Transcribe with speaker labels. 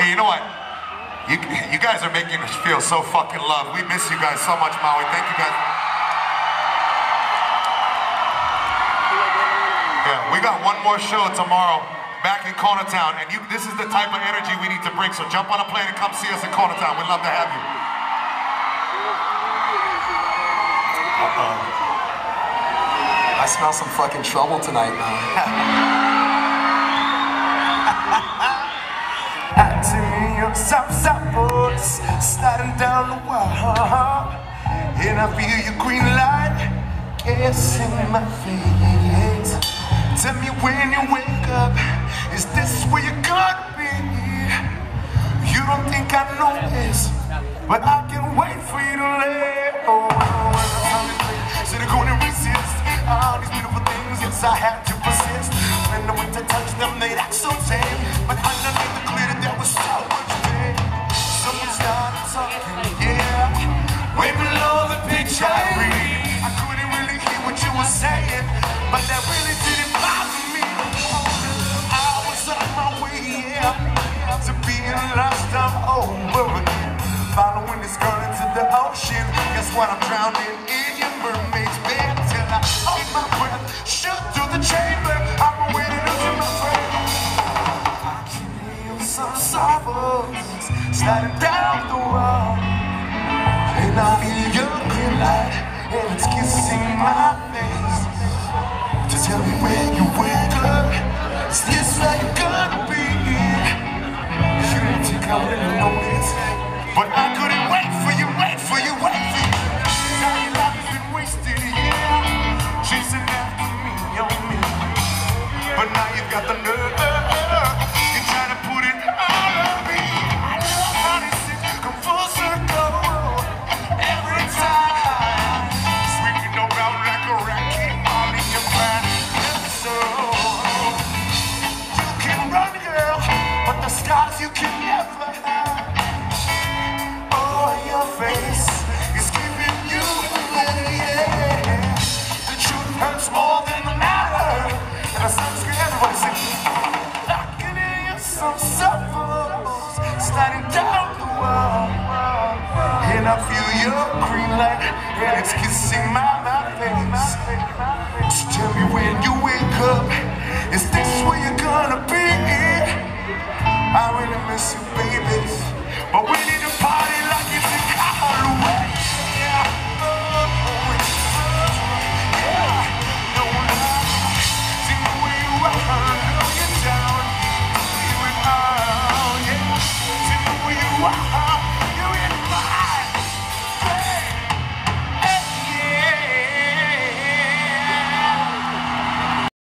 Speaker 1: Hey, you know what? You, you guys are making us feel so fucking loved. We miss you guys so much, Maui. Thank you guys. Yeah, we got one more show tomorrow back in Kona Town, and you, this is the type of energy we need to bring. So jump on a plane and come see us in Kona Town. We'd love to have you.
Speaker 2: I smell some fucking trouble tonight, man.
Speaker 3: Acting some suppers sliding down the wall, and I feel your green light kissing my face. Tell me when you wake up, is this where you're gonna be? You don't think I know this, but I can wait for you to let go. So they're gonna resist all these beautiful things. Yes, I had to persist. When went to touch them, they'd act so tame. What? I'm drowning in your mermaid's bed till I hold my breath. Shoot through the chamber. I'm waiting to my friend. I can feel some sorrows sliding down the wall. And I feel But it's kissing my, my face. So tell me when you wake up, is this where you're gonna be? I really miss you,